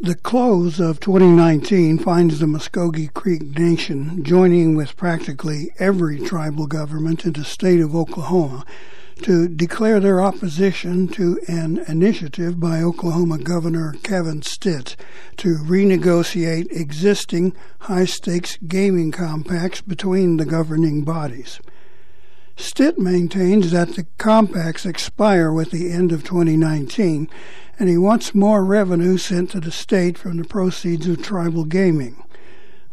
The close of 2019 finds the Muscogee Creek Nation joining with practically every tribal government in the state of Oklahoma to declare their opposition to an initiative by Oklahoma Governor Kevin Stitt to renegotiate existing high stakes gaming compacts between the governing bodies. Stitt maintains that the compacts expire with the end of 2019, and he wants more revenue sent to the state from the proceeds of tribal gaming.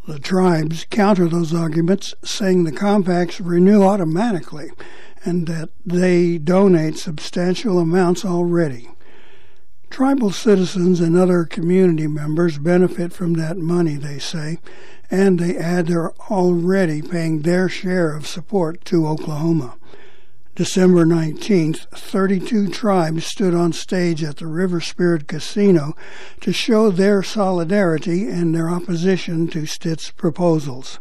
The tribes counter those arguments, saying the compacts renew automatically and that they donate substantial amounts already. Tribal citizens and other community members benefit from that money, they say, and they add they're already paying their share of support to Oklahoma. December 19th, 32 tribes stood on stage at the River Spirit Casino to show their solidarity and their opposition to Stitt's proposals.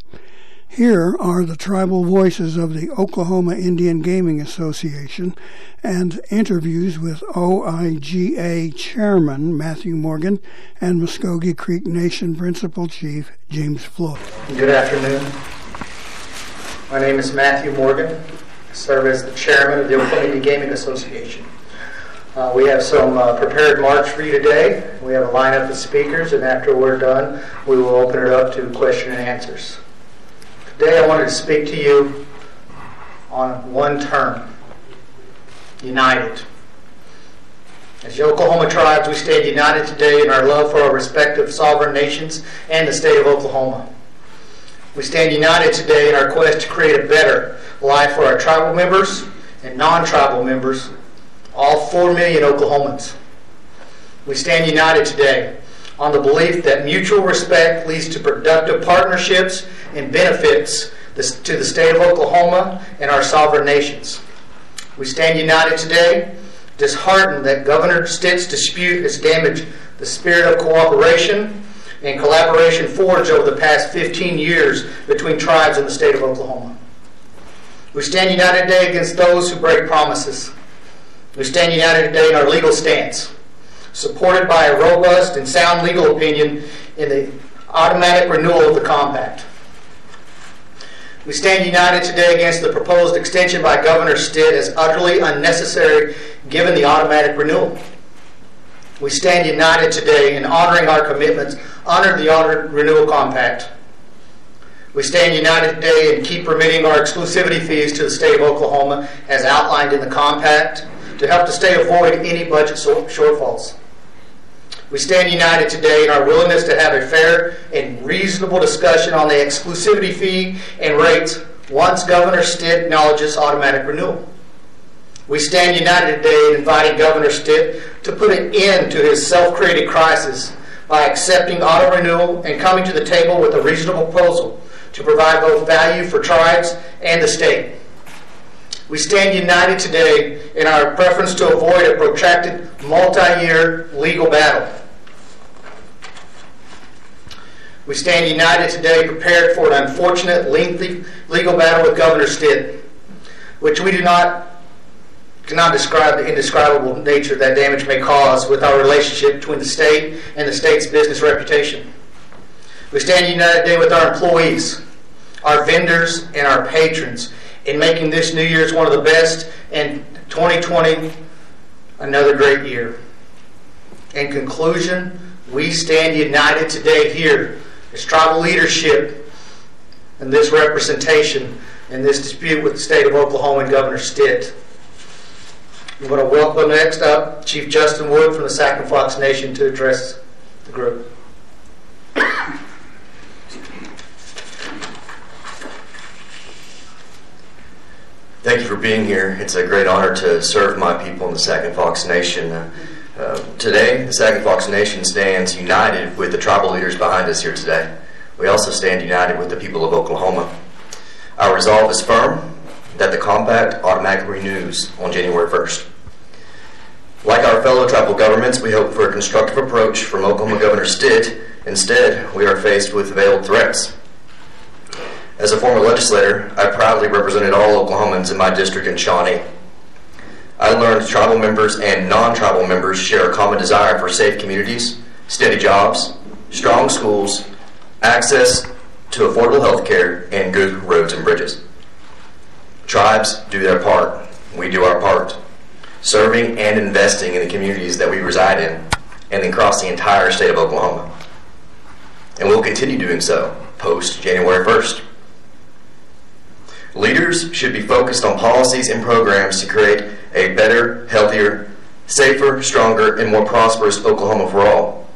Here are the tribal voices of the Oklahoma Indian Gaming Association and interviews with OIGA Chairman Matthew Morgan and Muscogee Creek Nation Principal Chief James Floyd. Good afternoon. My name is Matthew Morgan. I serve as the Chairman of the Oklahoma Indian Gaming Association. Uh, we have some uh, prepared march for you today. We have a lineup of speakers, and after we're done, we will open it up to question and answers. Today I wanted to speak to you on one term united. As the Oklahoma tribes, we stand united today in our love for our respective sovereign nations and the state of Oklahoma. We stand united today in our quest to create a better life for our tribal members and non tribal members, all 4 million Oklahomans. We stand united today on the belief that mutual respect leads to productive partnerships and benefits to the state of Oklahoma and our sovereign nations. We stand united today, disheartened that Governor Stitt's dispute has damaged the spirit of cooperation and collaboration forged over the past 15 years between tribes in the state of Oklahoma. We stand united today against those who break promises. We stand united today in our legal stance supported by a robust and sound legal opinion in the automatic renewal of the compact. We stand united today against the proposed extension by Governor Stitt as utterly unnecessary given the automatic renewal. We stand united today in honoring our commitments under the Honored Renewal Compact. We stand united today and keep remitting our exclusivity fees to the state of Oklahoma as outlined in the compact to help the state avoid any budget shortfalls. We stand united today in our willingness to have a fair and reasonable discussion on the exclusivity fee and rates once Governor Stitt acknowledges automatic renewal. We stand united today in inviting Governor Stitt to put an end to his self created crisis by accepting auto renewal and coming to the table with a reasonable proposal to provide both value for tribes and the state. We stand united today in our preference to avoid a protracted multi year legal battle. We stand united today, prepared for an unfortunate, lengthy legal battle with Governor Stitt, which we do not cannot describe the indescribable nature that damage may cause with our relationship between the state and the state's business reputation. We stand united today with our employees, our vendors, and our patrons in making this New Year's one of the best and 2020 another great year. In conclusion, we stand united today here its tribal leadership and this representation in this dispute with the state of Oklahoma and Governor Stitt. I'm going to welcome next up Chief Justin Wood from the Sac and Fox Nation to address the group. Thank you for being here. It's a great honor to serve my people in the Sac and Fox Nation. Today, the Sac Fox Nation stands united with the tribal leaders behind us here today. We also stand united with the people of Oklahoma. Our resolve is firm that the compact automatically renews on January 1st. Like our fellow tribal governments, we hope for a constructive approach from Oklahoma Governor Stitt. Instead, we are faced with veiled threats. As a former legislator, I proudly represented all Oklahomans in my district in Shawnee. I learned tribal members and non tribal members share a common desire for safe communities, steady jobs, strong schools, access to affordable health care, and good roads and bridges. Tribes do their part. We do our part. Serving and investing in the communities that we reside in and across the entire state of Oklahoma. And we'll continue doing so post January 1st. Leaders should be focused on policies and programs to create a better, healthier, safer, stronger, and more prosperous Oklahoma for all.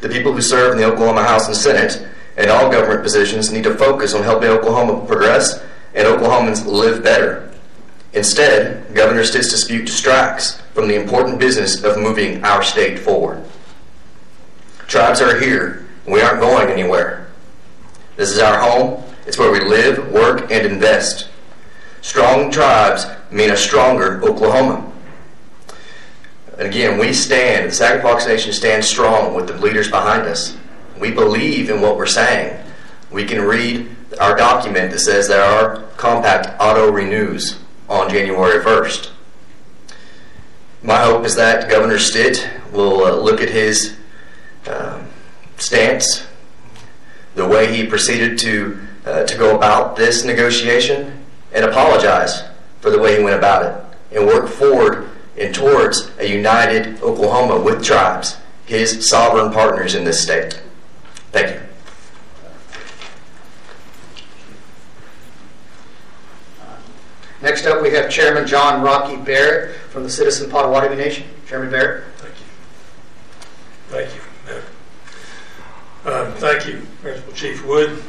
The people who serve in the Oklahoma House and Senate and all government positions need to focus on helping Oklahoma progress and Oklahomans live better. Instead, Governor Stitt's dispute distracts from the important business of moving our state forward. Tribes are here. We aren't going anywhere. This is our home. It's where we live, work, and invest. Strong tribes mean a stronger Oklahoma. And again, we stand, the Fox Nation stands strong with the leaders behind us. We believe in what we're saying. We can read our document that says that our compact auto renews on January 1st. My hope is that Governor Stitt will uh, look at his uh, stance, the way he proceeded to, uh, to go about this negotiation, and apologize for the way he went about it, and work forward and towards a united Oklahoma with tribes, his sovereign partners in this state. Thank you. Next up, we have Chairman John Rocky Barrett from the Citizen Potawatomi Nation. Chairman Barrett. Thank you. Thank you. Um, thank you, Principal Chief Wood.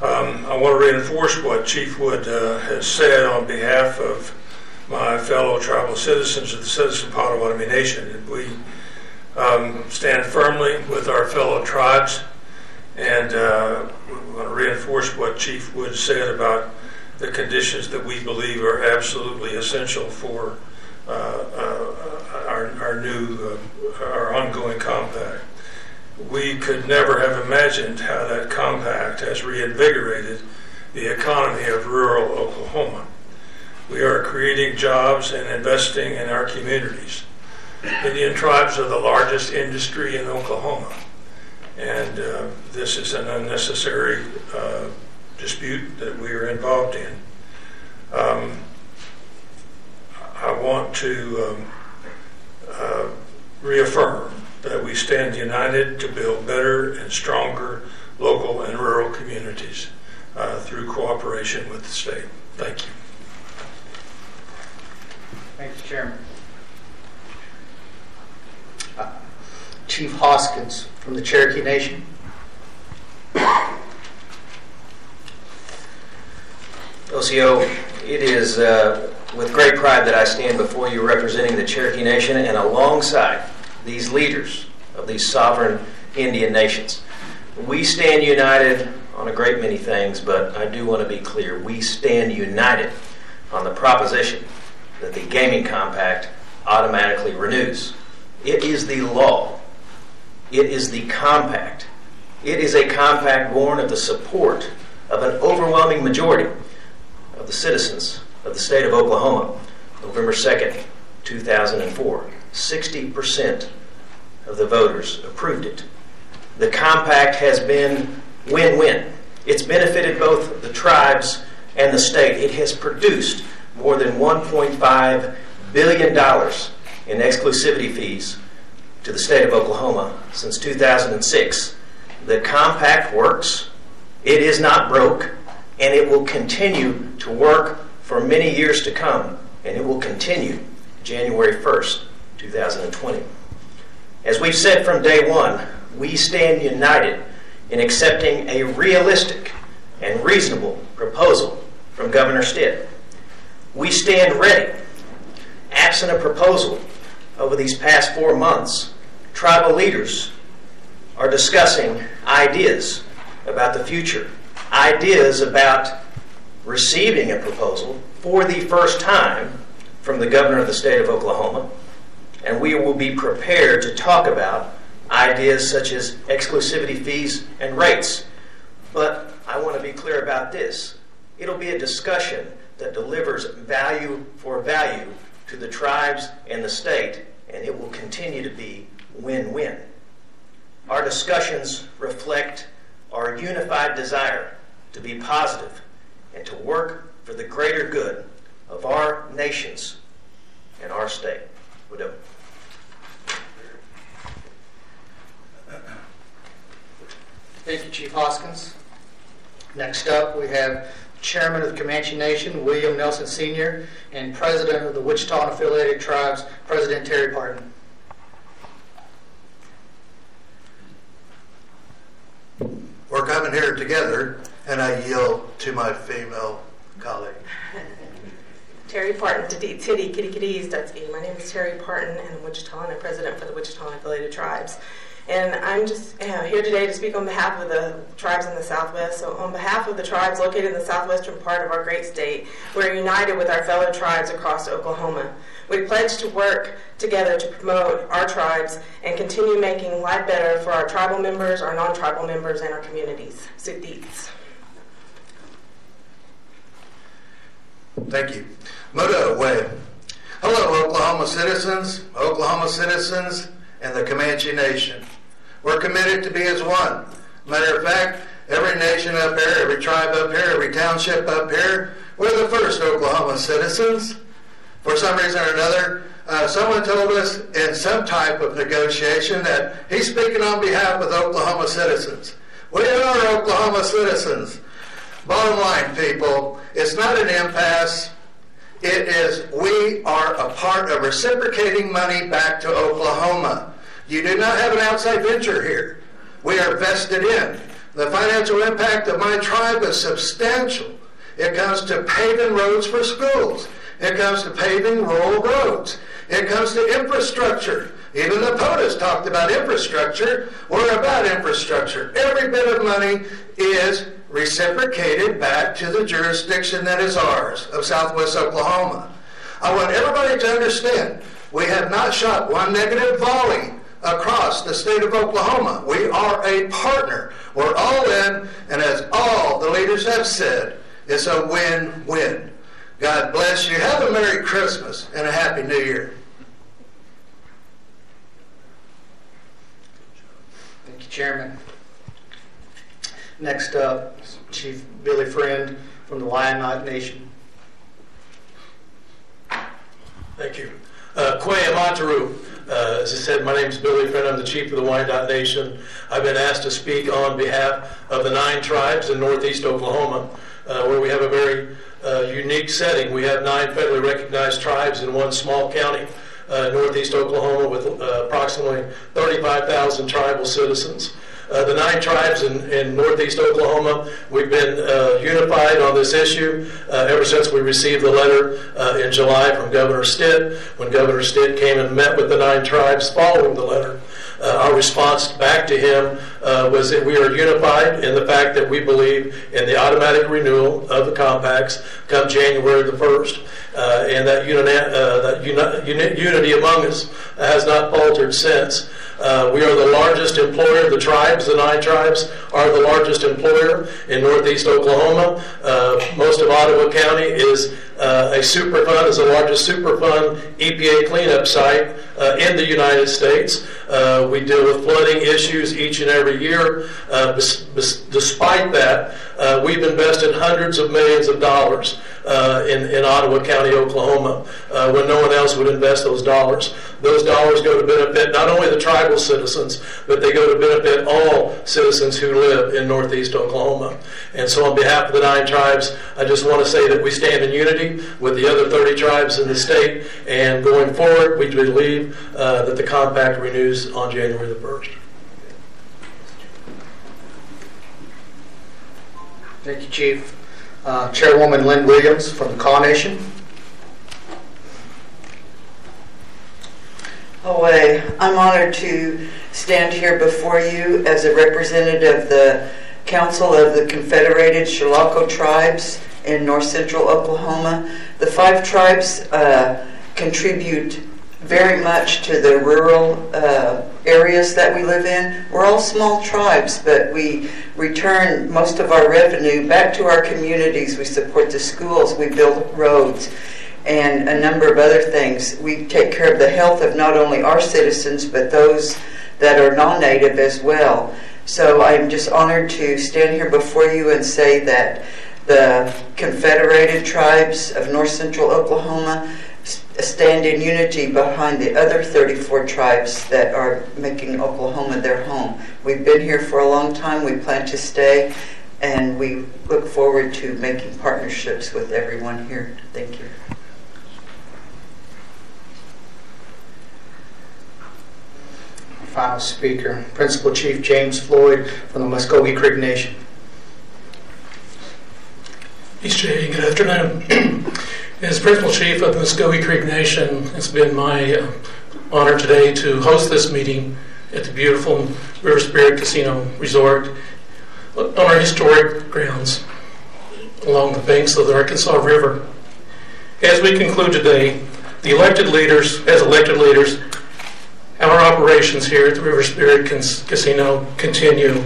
Um, I want to reinforce what Chief Wood uh, has said on behalf of my fellow tribal citizens of the Citizen Potawatomi Nation. And we um, stand firmly with our fellow tribes, and uh, we want to reinforce what Chief Wood said about the conditions that we believe are absolutely essential for uh, uh, our, our, new, uh, our ongoing compact. We could never have imagined how that compact has reinvigorated the economy of rural Oklahoma. We are creating jobs and investing in our communities. Indian tribes are the largest industry in Oklahoma, and uh, this is an unnecessary uh, dispute that we are involved in. Um, I want to um, uh, reaffirm that we stand united to build better and stronger local and rural communities uh, through cooperation with the state. Thank you. Thank you, Chairman. Uh, Chief Hoskins from the Cherokee Nation. Osiyo, it is uh, with great pride that I stand before you representing the Cherokee Nation and alongside these leaders of these sovereign Indian nations. We stand united on a great many things, but I do want to be clear. We stand united on the proposition that the Gaming Compact automatically renews. It is the law. It is the compact. It is a compact born of the support of an overwhelming majority of the citizens of the state of Oklahoma, November 2nd, 2004. 60% of the voters approved it. The compact has been win win. It's benefited both the tribes and the state. It has produced more than $1.5 billion in exclusivity fees to the state of Oklahoma since 2006. The compact works, it is not broke, and it will continue to work for many years to come, and it will continue January 1st, 2020. As we've said from day one, we stand united in accepting a realistic and reasonable proposal from Governor Stitt. We stand ready. Absent a proposal over these past four months, tribal leaders are discussing ideas about the future, ideas about receiving a proposal for the first time from the governor of the state of Oklahoma, and we will be prepared to talk about ideas such as exclusivity fees and rates. But I want to be clear about this. It'll be a discussion that delivers value for value to the tribes and the state, and it will continue to be win win. Our discussions reflect our unified desire to be positive and to work for the greater good of our nations and our state. Would Thank you, Chief Hoskins. Next up, we have Chairman of the Comanche Nation, William Nelson Sr., and President of the Wichita and Affiliated Tribes, President Terry Parton. We're coming here together, and I yield to my female colleague. Terry Parton, Titty Kitty Kitties, Dutsky. My name is Terry Parton, and I'm Wichita, and I'm president for the Wichita Affiliated Tribes. And I'm just here today to speak on behalf of the tribes in the Southwest. So, on behalf of the tribes located in the southwestern part of our great state, we're united with our fellow tribes across Oklahoma. We pledge to work together to promote our tribes and continue making life better for our tribal members, our non tribal members, and our communities. Sudits. Thank you. Muda Way. Hello, Oklahoma citizens, Oklahoma citizens, and the Comanche Nation. We're committed to be as one. Matter of fact, every nation up here, every tribe up here, every township up here, we're the first Oklahoma citizens. For some reason or another, uh, someone told us in some type of negotiation that he's speaking on behalf of Oklahoma citizens. We are Oklahoma citizens. Bottom line, people, it's not an impasse. It is we are a part of reciprocating money back to Oklahoma. You do not have an outside venture here. We are vested in. The financial impact of my tribe is substantial. It comes to paving roads for schools. It comes to paving rural roads. It comes to infrastructure. Even the POTUS talked about infrastructure. We're about infrastructure. Every bit of money is reciprocated back to the jurisdiction that is ours of Southwest Oklahoma. I want everybody to understand we have not shot one negative volley across the state of Oklahoma. We are a partner. We're all in, and as all the leaders have said, it's a win win. God bless you. Have a Merry Christmas and a Happy New Year. Thank you, Chairman. Next up, Chief Billy Friend from the Wyandotte Nation. Thank you. Uh, Kwe Amataru. Uh, as I said, my name is Billy Friend. I'm the chief of the Wyandotte Nation. I've been asked to speak on behalf of the nine tribes in northeast Oklahoma, uh, where we have a very uh, unique setting. We have nine federally recognized tribes in one small county, uh, northeast Oklahoma, with uh, approximately 35,000 tribal citizens. Uh, the nine tribes in, in northeast Oklahoma, we've been uh, unified on this issue uh, ever since we received the letter uh, in July from Governor Stitt. When Governor Stitt came and met with the nine tribes following the letter, our response back to him uh, was that we are unified in the fact that we believe in the automatic renewal of the compacts come January the 1st. and that, uni- that uni- unity among us has not faltered since. Uh, we are the largest employer. The tribes, the nine tribes, are the largest employer in northeast Oklahoma. Uh, most of Ottawa County is uh, a Superfund, is the largest Superfund EPA cleanup site uh, in the United States. Uh, we deal with flooding issues each and every year. Uh, bes- bes- despite that, we've invested hundreds of millions of dollars in, in Ottawa County, Oklahoma, when no one else would invest those dollars. Those dollars go to benefit not only the tribal citizens, but they go to benefit all citizens who live in northeast Oklahoma. And so, on behalf of the nine tribes, I just want to say that we stand in unity with the other 30 tribes in the state. And going forward, we believe uh, that the compact renews on January the 1st. Thank you, Chief. Uh, Chairwoman Lynn Williams from the Kaw Nation. Away. I'm honored to stand here before you as a representative of the Council of the Confederated Chilocco Tribes in north central Oklahoma. The five tribes uh, contribute very much to the rural uh, areas that we live in. We're all small tribes, but we return most of our revenue back to our communities. We support the schools, we build roads and a number of other things. We take care of the health of not only our citizens, but those that are non-native as well. So I'm just honored to stand here before you and say that the Confederated Tribes of North Central Oklahoma stand in unity behind the other 34 tribes that are making Oklahoma their home. We've been here for a long time, we plan to stay, and we look forward to making partnerships with everyone here. Thank you. Final speaker, Principal Chief James Floyd from the Muscogee Creek Nation. Mr. J, good afternoon. As Principal Chief of the Muscogee Creek Nation, it's been my uh, honor today to host this meeting at the beautiful River Spirit Casino Resort on our historic grounds along the banks of the Arkansas River. As we conclude today, the elected leaders, as elected leaders, our operations here at the River Spirit Casino continue.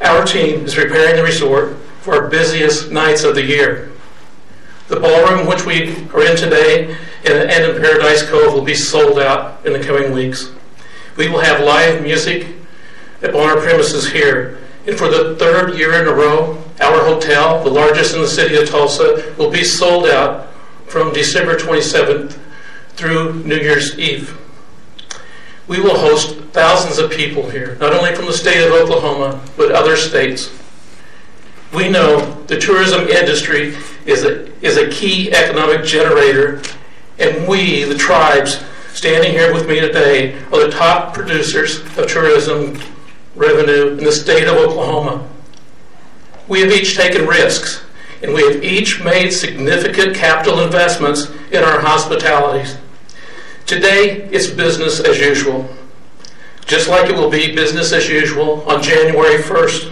Our team is preparing the resort for our busiest nights of the year. The ballroom which we are in today and in Paradise Cove will be sold out in the coming weeks. We will have live music on our premises here. And for the third year in a row, our hotel, the largest in the city of Tulsa, will be sold out from December 27th through New Year's Eve. We will host thousands of people here, not only from the state of Oklahoma, but other states. We know the tourism industry is a, is a key economic generator, and we, the tribes standing here with me today, are the top producers of tourism revenue in the state of Oklahoma. We have each taken risks, and we have each made significant capital investments in our hospitalities. Today, it's business as usual, just like it will be business as usual on January 1st,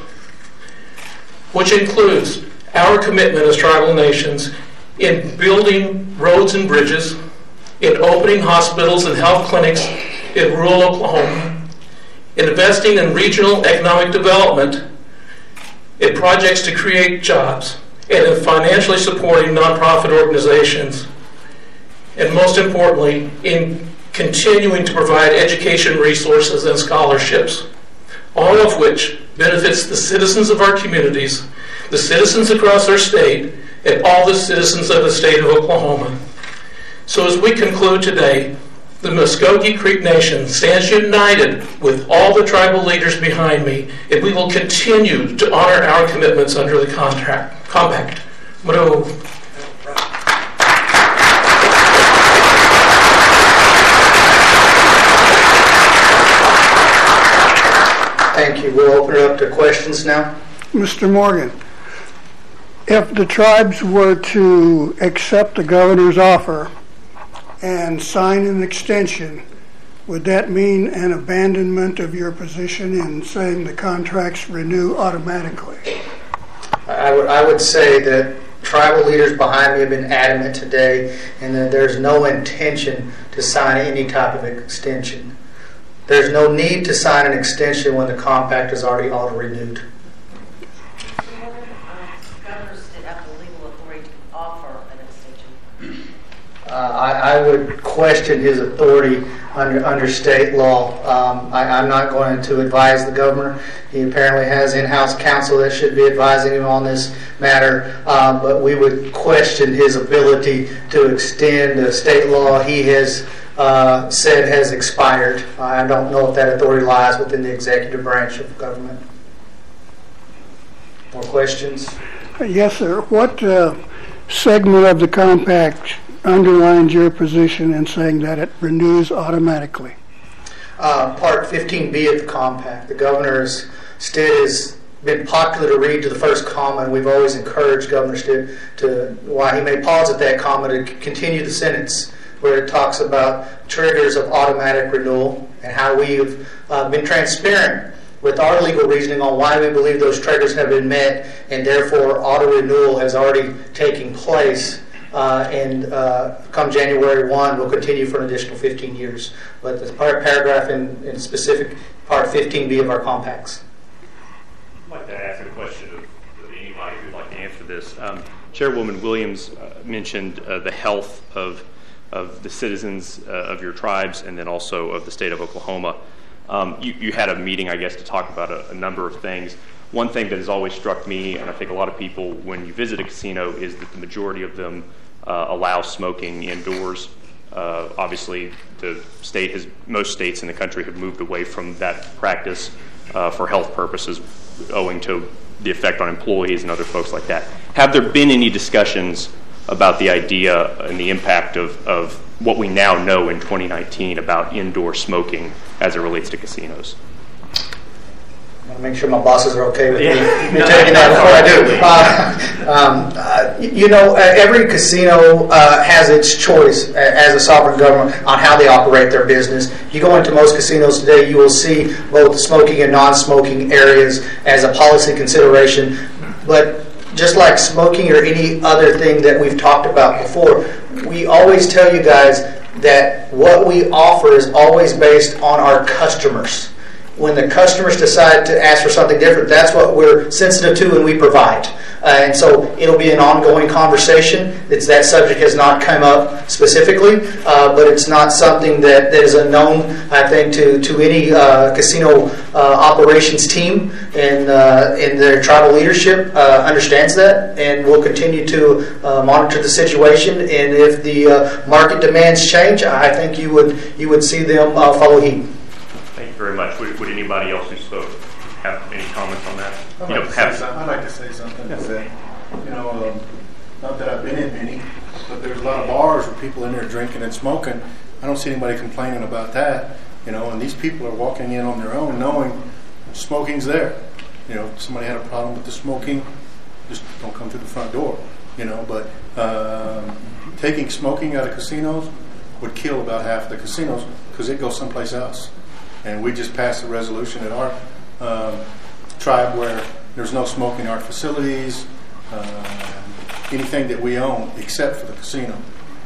which includes our commitment as tribal nations in building roads and bridges, in opening hospitals and health clinics in rural Oklahoma, in investing in regional economic development, in projects to create jobs, and in financially supporting nonprofit organizations and most importantly, in continuing to provide education resources and scholarships, all of which benefits the citizens of our communities, the citizens across our state, and all the citizens of the state of Oklahoma. So as we conclude today, the Muscogee Creek Nation stands united with all the tribal leaders behind me, and we will continue to honor our commitments under the contract, compact. Thank you. We'll open it up to questions now. Mr. Morgan, if the tribes were to accept the governor's offer and sign an extension, would that mean an abandonment of your position in saying the contracts renew automatically? I would, I would say that tribal leaders behind me have been adamant today and that there's no intention to sign any type of extension. There's no need to sign an extension when the compact is already auto-renewed. Uh, I, I, would question his authority under, under state law. Um, I, am not going to advise the governor. He apparently has in-house counsel that should be advising him on this matter, um, but we would question his ability to extend a state law he has uh, said has expired. I don't know if that authority lies within the executive branch of government. More questions? Yes, sir. What uh, segment of the compact underlines your position in saying that it renews automatically? Uh, part 15B of the compact. The governor's Stitt has been popular to read to the first comma, and we've always encouraged Governor Stitt to, while he may pause at that comma, to continue the sentence where it talks about triggers of automatic renewal and how we've uh, been transparent with our legal reasoning on why we believe those triggers have been met and therefore auto renewal has already taken place. Uh, and uh, come January 1, will continue for an additional 15 years. But the paragraph in, in specific part 15B of our compacts. I'd like to ask a question of, anybody who'd like to answer this. Um, Chairwoman Williams uh, mentioned uh, the health of of the citizens uh, of your tribes and then also of the state of Oklahoma. Um, you, you, had a meeting, I guess, to talk about a, a, number of things. One thing that has always struck me, and I think a lot of people, when you visit a casino, is that the majority of them allow smoking indoors. Uh, obviously, the state has, most states in the country have moved away from that practice uh, for health purposes, owing to the effect on employees and other folks like that. Have there been any discussions about the idea and the impact of, of what we now know in 2019 about indoor smoking as it relates to casinos? Want to make sure my bosses are okay with me, me taking that before I do. Uh, um, uh, you know, uh, every casino uh, has its choice as a sovereign government on how they operate their business. You go into most casinos today, you will see both smoking and non-smoking areas as a policy consideration. But just like smoking or any other thing that we've talked about before, we always tell you guys that what we offer is always based on our customers. When the customers decide to ask for something different, that's what we're sensitive to and we provide. Uh, and so it'll be an ongoing conversation. It's that subject has not come up specifically, uh, but it's not something that, that is unknown, I think, to, to any uh, casino uh, operations team and, uh, and their tribal leadership uh, understands that and will continue to monitor the situation. And if the market demands change, I think you would, you would see them follow heed. You very much. Would, would anybody else who spoke have any comments on that? I'd like, to, say I'd like to say something. Yeah. Say, you know, um, not that I've been in many, but there's a lot of bars with people in there drinking and smoking. I don't see anybody complaining about that. You know, and these people are walking in on their own, knowing smoking's there. You know, somebody had a problem with the smoking, just don't come to the front door. You know, but um, taking smoking out of casinos would kill about half the casinos because it goes someplace else. And we just passed a resolution at our um, tribe where there's no smoking in our facilities, uh, anything that we own except for the casino.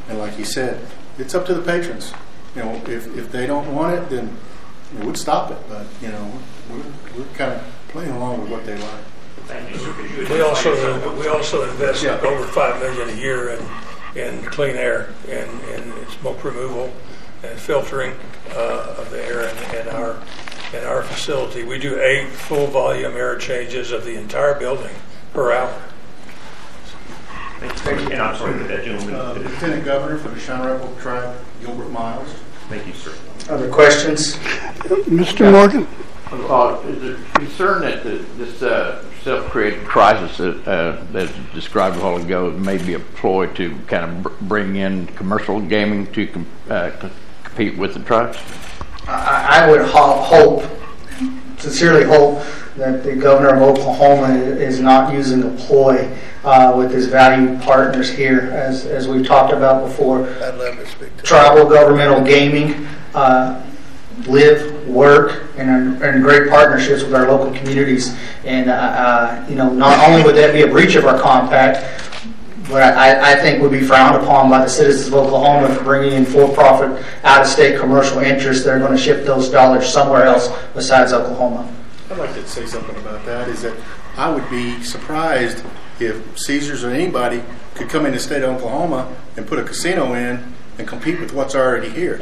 And like he said, it's up to the patrons. You know, if, if they don't want it, then you know, we'd stop it. But you know, we're, we're kind of playing along with what they like. We also we also invest yeah. over five million a year in in clean air and, and smoke removal and filtering uh, of the air in, in our in our facility. We do eight full volume air changes of the entire building per hour. Thank you. And I'm sorry, that gentleman. Uh, Lieutenant Governor for the Shawnee Tribe, Gilbert Miles. Thank you, sir. Other questions? Mr. Morgan? Uh, is it concern that the, this uh, self-created crisis that, uh, that described a while ago may be a ploy to kind of br- bring in commercial gaming to com- uh, compete with the tribes? I, I would ho- hope, sincerely hope, that the governor of Oklahoma is not using a ploy uh, with his valued partners here, as, as we've talked about before. Tribal governmental gaming, uh, live, work, and in great partnerships with our local communities. And, uh, uh, you know, not only would that be a breach of our compact, but I, I, think would be frowned upon by the citizens of Oklahoma for bringing in for-profit, out-of-state commercial interests that are going to ship those dollars somewhere else besides Oklahoma. I'd like to say something about that. Is that I would be surprised if Caesars or anybody could come in the state of Oklahoma and put a casino in and compete with what's already here.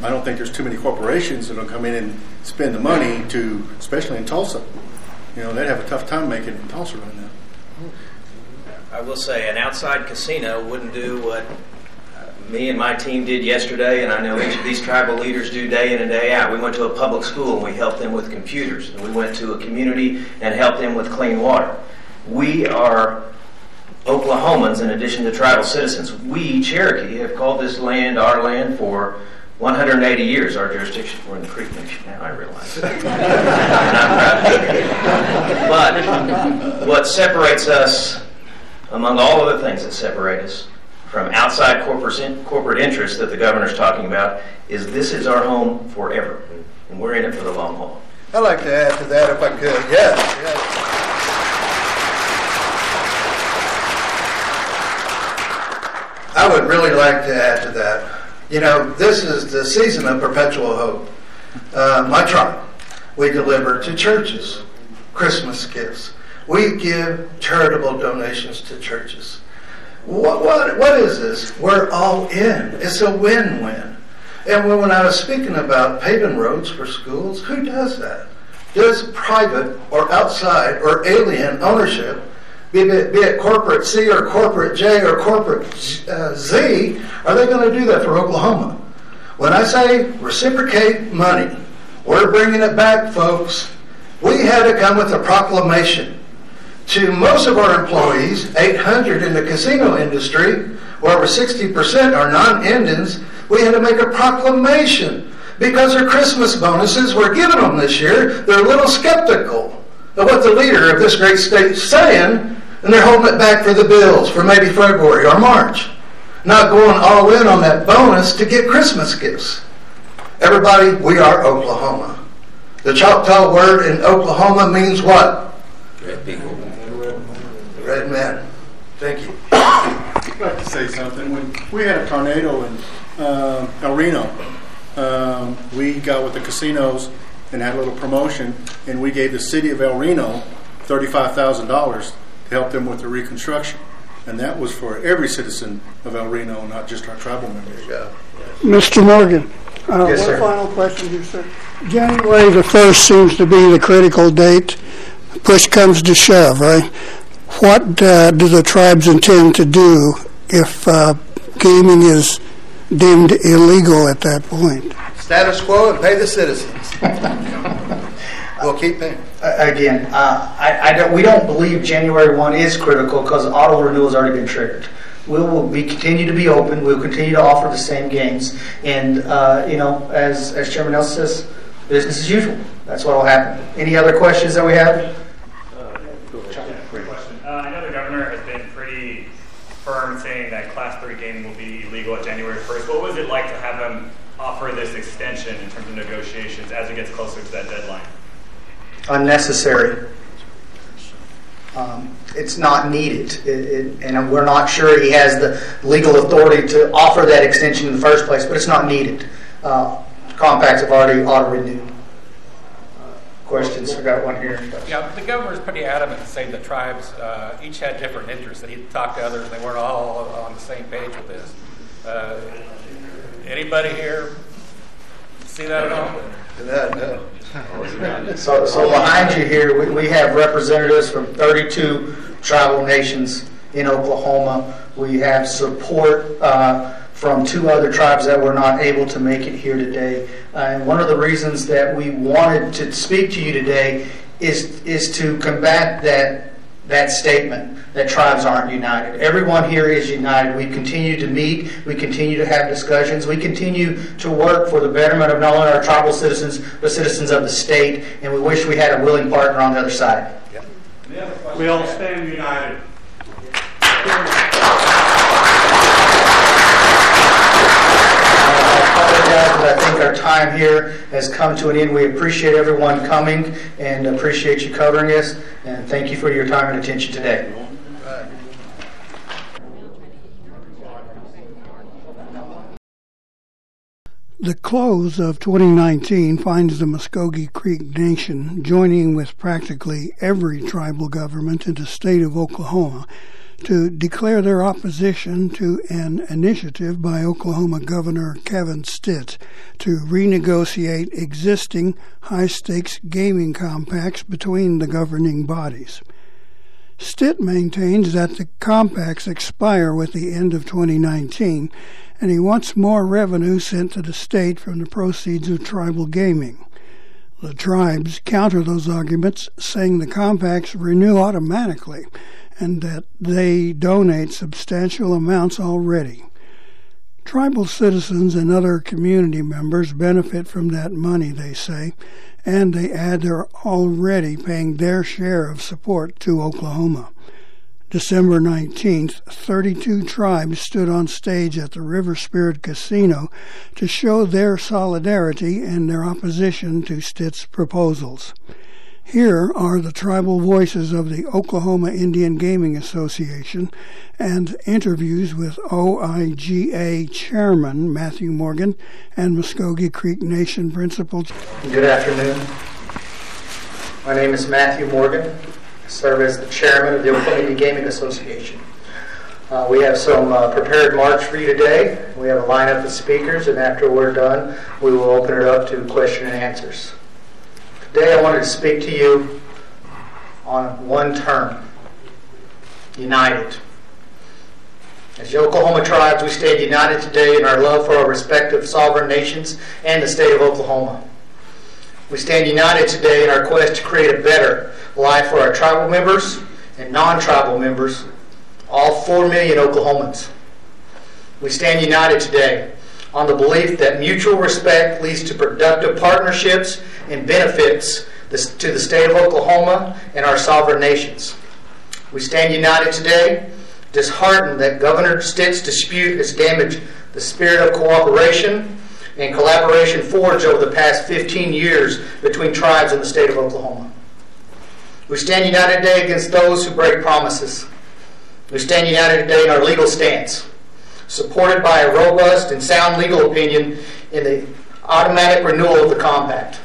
I don't think there's too many corporations that will come in and spend the money to, especially in Tulsa. You know, they'd have a tough time making it in Tulsa right now. I will say, an outside casino wouldn't do what uh, me and my team did yesterday, and I know each of these tribal leaders do day in and day out. We went to a public school and we helped them with computers, and we went to a community and helped them with clean water. We are Oklahomans in addition to tribal citizens. We, Cherokee, have called this land our land for 180 years. Our jurisdiction, we're in the Creek Nation now, I realize. but what separates us among all other things that separate us from outside corporate, interests that the governor's talking about, is this is our home forever. And we're in it for the long haul. I'd like to add to that if I could. Yes, yes. I would really like to add to that. You know, this is the season of perpetual hope. Uh, my tribe, we deliver to churches Christmas gifts. We give charitable donations to churches. What, what, what is this? We're all in. It's a win win. And when I was speaking about paving roads for schools, who does that? Does private or outside or alien ownership, be it, be it corporate C or corporate J or corporate uh, Z, are they going to do that for Oklahoma? When I say reciprocate money, we're bringing it back, folks. We had to come with a proclamation to most of our employees, 800 in the casino industry, where over 60% are non-Indians, we had to make a proclamation because their Christmas bonuses were given them this year. They're a little skeptical of what the leader of this great state is saying, and they're holding it back for the bills for maybe February or March. Not going all in on that bonus to get Christmas gifts. Everybody, we are Oklahoma. The Choctaw word in Oklahoma means what? Red man. Thank you. I'd like to say something. When we had a tornado in uh, El Reno, um, we got with the casinos and had a little promotion, and we gave the city of El Reno $35,000 to help them with the reconstruction. And that was for every citizen of El Reno, not just our tribal members. Yeah. Mr. Morgan, uh, Yes, one sir. final question here, sir. January the 1st seems to be the critical date. Push comes to shove, right? What uh, do the tribes intend to do if uh, gaming is deemed illegal at that point? Status quo and pay the citizens. we'll keep paying. Uh, Again, uh, I, I don't, we don't believe January 1 is critical because auto renewal has already been triggered. We will be, continue to be open, we'll continue to offer the same games, and, uh, you know, as, as Chairman Nelson says, business as usual. That's what will happen. Any other questions that we have? Question. Uh, I know the governor has been pretty firm saying that Class 3 gaming will be illegal at January 1st. What was it like to have them offer this extension in terms of negotiations as it gets closer to that deadline? Unnecessary. Um, It's not needed, It- it- and we're not sure he has the legal authority to offer that extension in the first place, but it's not needed. Uh, Compacts have already auto-renewed. Questions? I got one here. Yeah, the governor's pretty adamant to say the tribes uh, each had different interests, that he talked to others, and they weren't all on the same page with this. Uh, Anybody here see that at all? No, no. So, so behind you here, we, we have representatives from 32 tribal nations in Oklahoma. We have support uh, from two other tribes that were not able to make it here today. Uh, and one of the reasons that we wanted to speak to you today is is to combat that that statement that tribes aren't united. Everyone here is united. We continue to meet, we continue to have discussions, we continue to work for the betterment of not only our tribal citizens, but citizens of the state, and we wish we had a willing partner on the other side. We all stand united. Time here has come to an end. We appreciate everyone coming and appreciate you covering us, and thank you for your time and attention today. The close of 2019 finds the Muscogee Creek Nation joining with practically every tribal government in the state of Oklahoma to declare their opposition to an initiative by Oklahoma Governor Kevin Stitt to renegotiate existing high stakes gaming compacts between the governing bodies. Stitt maintains that the compacts expire with the end of 2019, and he wants more revenue sent to the state from the proceeds of tribal gaming. The tribes counter those arguments, saying the compacts renew automatically and that they donate substantial amounts already. Tribal citizens and other community members benefit from that money, they say, and they add they're already paying their share of support to Oklahoma. December 19th, 32 tribes stood on stage at the River Spirit Casino to show their solidarity and their opposition to Stitt's proposals. Here are the tribal voices of the Oklahoma Indian Gaming Association and interviews with OIGA Chairman Matthew Morgan and Muscogee Creek Nation Principal. Good afternoon. My name is Matthew Morgan. I serve as the chairman of the Oklahoma Indian Gaming Association. Uh, we have some uh, prepared march for you today. We have a lineup of speakers, and after we're done, we will open it up to question and answers. Today, I wanted to speak to you on one term united. As the Oklahoma tribes, we stand united today in our love for our respective sovereign nations and the state of Oklahoma. We stand united today in our quest to create a better life for our tribal members and non tribal members, all 4 million Oklahomans. We stand united today on the belief that mutual respect leads to productive partnerships and benefits to the state of Oklahoma and our sovereign nations. We stand united today disheartened that Governor Stitt's dispute has damaged the spirit of cooperation and collaboration forged over the past 15 years between tribes in the state of Oklahoma. We stand united today against those who break promises. We stand united today in our legal stance, supported by a robust and sound legal opinion in the automatic renewal of the compact.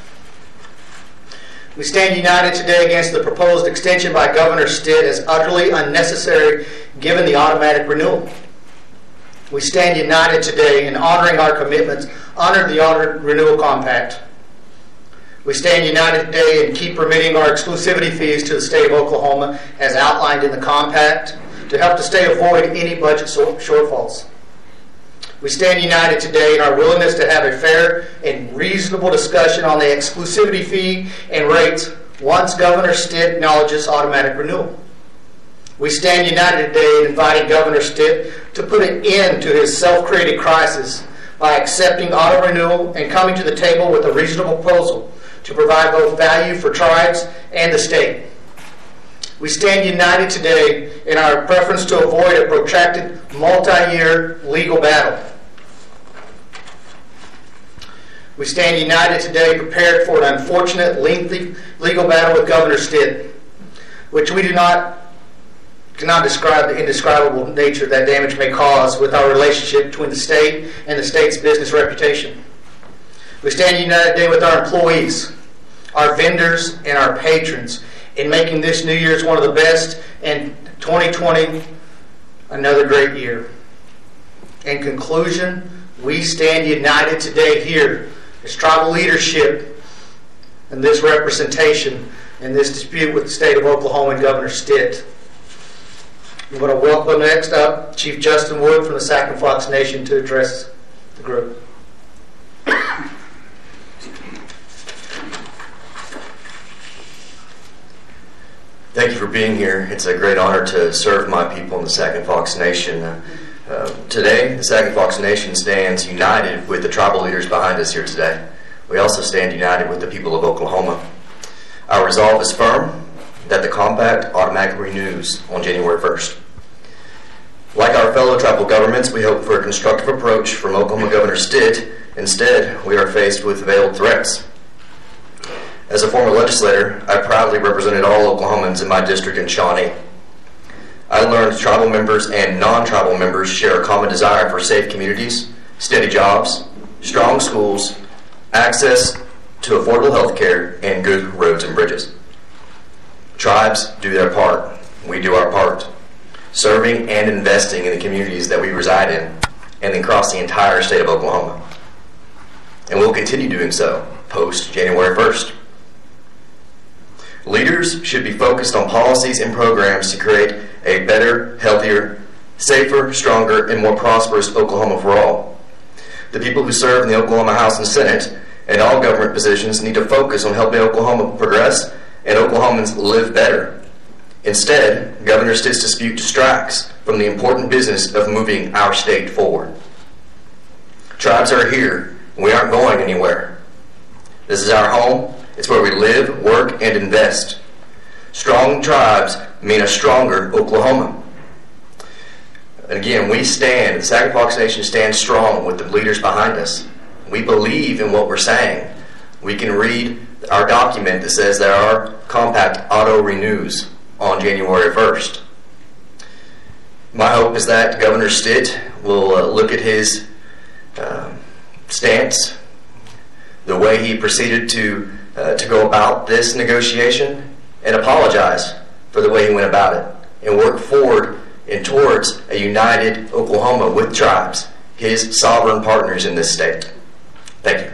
We stand united today against the proposed extension by Governor Stitt as utterly unnecessary given the automatic renewal. We stand united today in honoring our commitments under the Honor Renewal Compact. We stand united today and keep permitting our exclusivity fees to the state of Oklahoma as outlined in the compact to help the state avoid any budget shortfalls. We stand united today in our willingness to have a fair and reasonable discussion on the exclusivity fee and rates once Governor Stitt acknowledges automatic renewal. We stand united today in inviting Governor Stitt to put an end to his self created crisis by accepting auto renewal and coming to the table with a reasonable proposal to provide both value for tribes and the state. We stand united today in our preference to avoid a protracted multi year legal battle. We stand united today, prepared for an unfortunate, lengthy legal battle with Governor Stitt, which we do not cannot describe the indescribable nature that damage may cause with our relationship between the state and the state's business reputation. We stand united today with our employees, our vendors, and our patrons in making this New Year's one of the best and 2020 another great year. In conclusion, we stand united today here as tribal leadership and this representation in this dispute with the state of Oklahoma and Governor Stitt. We want to welcome next up Chief Justin Wood from the Sac and Fox Nation to address the group. Thank you for being here. It's a great honor to serve my people in the Sac Fox Nation. Uh, today, the Sac Fox Nation stands united with the tribal leaders behind us here today. We also stand united with the people of Oklahoma. Our resolve is firm that the compact automatically renews on January 1st. Like our fellow tribal governments, we hope for a constructive approach from Oklahoma Governor Stitt. Instead, we are faced with veiled threats. As a former legislator, I proudly represented all Oklahomans in my district in Shawnee. I learned tribal members and non tribal members share a common desire for safe communities, steady jobs, strong schools, access to affordable health care, and good roads and bridges. Tribes do their part. We do our part. Serving and investing in the communities that we reside in and then across the entire state of Oklahoma. And we'll continue doing so post January 1st. Leaders should be focused on policies and programs to create a better, healthier, safer, stronger, and more prosperous Oklahoma for all. The people who serve in the Oklahoma House and Senate and all government positions need to focus on helping Oklahoma progress and Oklahomans live better. Instead, Governor Stitt's dispute distracts from the important business of moving our state forward. Tribes are here, we aren't going anywhere. This is our home, it's where we live, work, and invest. Strong tribes mean a stronger Oklahoma. And again, we stand, the and Fox Nation stands strong with the leaders behind us. We believe in what we're saying. We can read our document that says that our compact auto renews on January 1st. My hope is that Governor Stitt will uh, look at his uh, stance, the way he proceeded to uh, to go about this negotiation and apologize for the way he went about it and work forward and towards a united Oklahoma with tribes, his sovereign partners in this state. Thank you.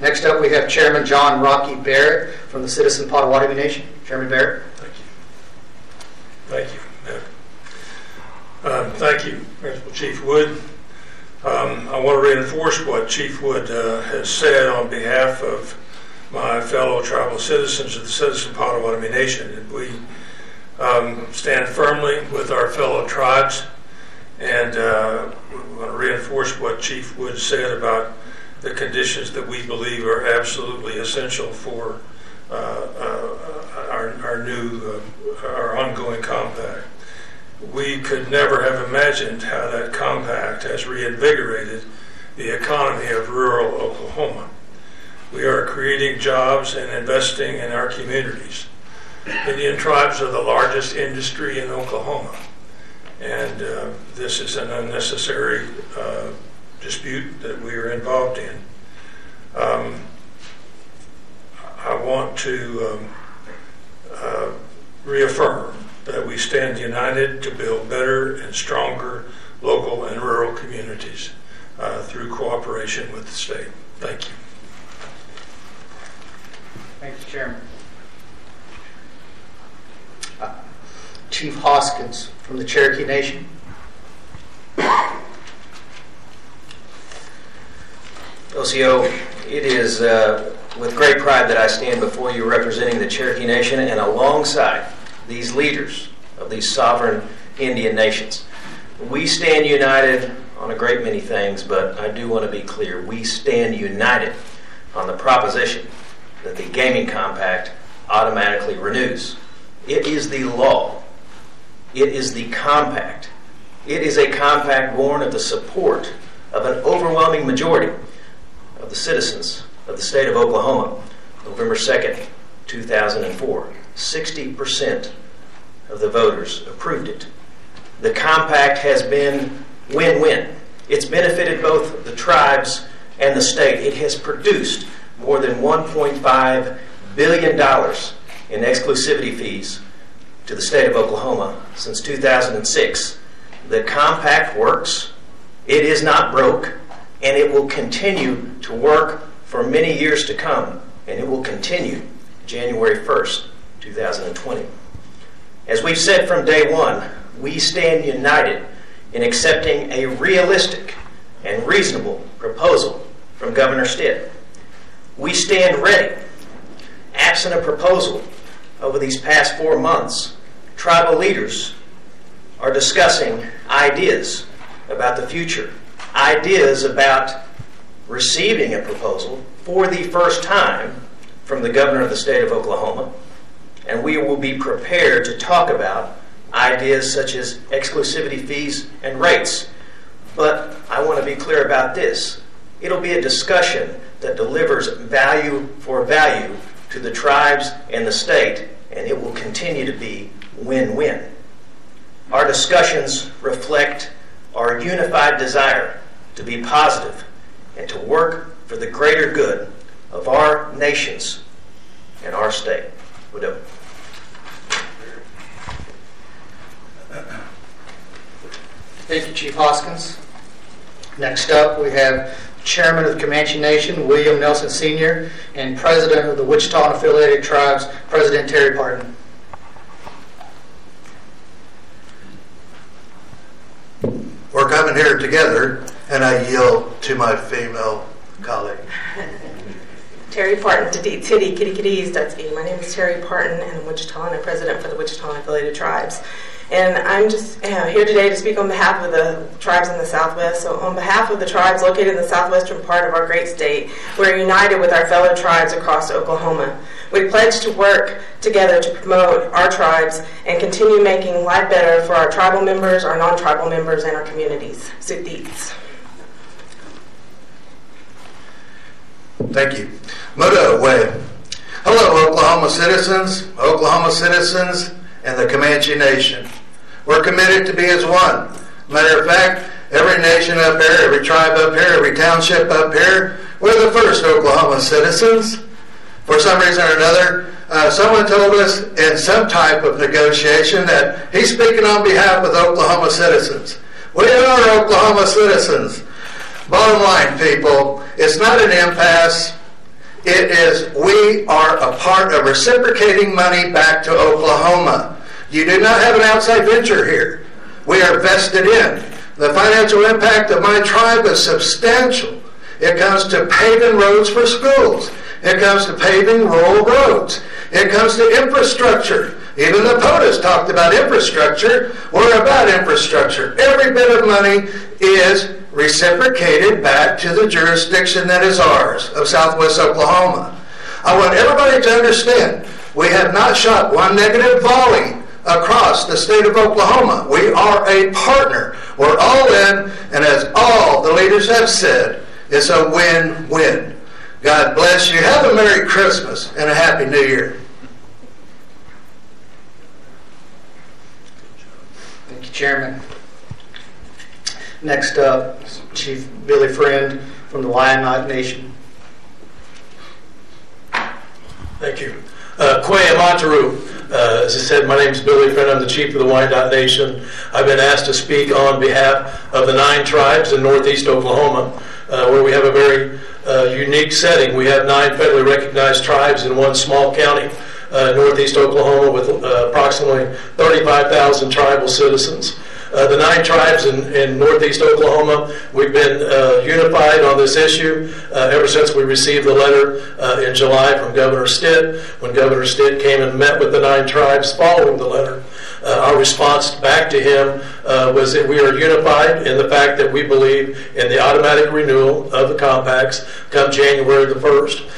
Next up, we have Chairman John Rocky Barrett from the Citizen Potawatomi Nation. Chairman Barrett. Thank you. Thank you. Um, thank you, Principal Chief Wood. Um, I want to reinforce what Chief Wood uh, has said on behalf of my fellow tribal citizens of the Citizen Potawatomi Nation. And we um, stand firmly with our fellow tribes, and uh, we want to reinforce what Chief Wood said about the conditions that we believe are absolutely essential for uh, uh, our, our new, uh, our ongoing compact. We could never have imagined how that compact has reinvigorated the economy of rural Oklahoma. We are creating jobs and investing in our communities. Indian tribes are the largest industry in Oklahoma, and uh, this is an unnecessary uh, dispute that we are involved in. Um, I want to um, uh, reaffirm that we stand united to build better and stronger local and rural communities uh, through cooperation with the state. Thank you. Thank you, Chairman. Uh, Chief Hoskins from the Cherokee Nation. Osiyo, it is uh, with great pride that I stand before you representing the Cherokee Nation and alongside these leaders of these sovereign Indian nations. We stand united on a great many things, but I do want to be clear. We stand united on the proposition that the Gaming Compact automatically renews. It is the law. It is the compact. It is a compact born of the support of an overwhelming majority of the citizens of the state of Oklahoma, November 2nd, 2004. 60% of the voters approved it. The compact has been win win. It's benefited both the tribes and the state. It has produced more than $1.5 billion in exclusivity fees to the state of Oklahoma since 2006. The compact works, it is not broke, and it will continue to work for many years to come, and it will continue January 1st, 2020. As we've said from day one, we stand united in accepting a realistic and reasonable proposal from Governor Stitt. We stand ready. Absent a proposal over these past four months, tribal leaders are discussing ideas about the future, ideas about receiving a proposal for the first time from the governor of the state of Oklahoma, and we will be prepared to talk about ideas such as exclusivity fees and rates. But I want to be clear about this. It'll be a discussion that delivers value for value to the tribes and the state, and it will continue to be win win. Our discussions reflect our unified desire to be positive and to work for the greater good of our nations and our state. Would Thank you, Chief Hoskins. Next up, we have Chairman of the Comanche Nation, William Nelson Sr., and President of the Wichita and Affiliated Tribes, President Terry Parton. We're coming here together, and I yield to my female colleague. Terry Parton, Titty Kitty Kitties, that's me. My name is Terry Parton, and I'm Wichita, and I'm president for the Wichita and Affiliated Tribes. And I'm just here today to speak on behalf of the tribes in the Southwest. So, on behalf of the tribes located in the southwestern part of our great state, we're united with our fellow tribes across Oklahoma. We pledge to work together to promote our tribes and continue making life better for our tribal members, our non tribal members, and our communities. Sudits. Thank you. Muda Way. Hello, Oklahoma citizens, Oklahoma citizens, and the Comanche Nation. We're committed to be as one. Matter of fact, every nation up here, every tribe up here, every township up here, we're the first Oklahoma citizens. For some reason or another, Uh, someone told us in some type of negotiation that he's speaking on behalf of Oklahoma citizens. We are Oklahoma citizens. Bottom line, people, it's not an impasse. It is we are a part of reciprocating money back to Oklahoma. You do not have an outside venture here. We are vested in. The financial impact of my tribe is substantial. It comes to paving roads for schools. It comes to paving rural roads. It comes to infrastructure. Even the POTUS talked about infrastructure. We're about infrastructure. Every bit of money is reciprocated back to the jurisdiction that is ours of Southwest Oklahoma. I want everybody to understand we have not shot one negative volley across the state of Oklahoma. We are a partner. We're all in, and as all the leaders have said, it's a win win. God bless you. Have a Merry Christmas and a Happy New Year. Thank you, Chairman. Next up, Chief Billy Friend from the Wyandotte Nation. Thank you. Uh. Uh, as I said, my name is Billy Friend. I'm the chief of the Wyandotte Nation. I've been asked to speak on behalf of the nine tribes in northeast Oklahoma, uh, where we have a very uh, unique setting. We have nine federally recognized tribes in one small county, uh, northeast Oklahoma, with uh, approximately 35,000 tribal citizens. Uh, the nine tribes in, in northeast Oklahoma, we've been uh, unified on this issue uh, ever since we received the letter uh, in July from Governor Stitt. When Governor Stitt came and met with the nine tribes following the letter, our response back to him uh, was that we are unified in the fact that we believe in the automatic renewal of the compacts come January the 1st.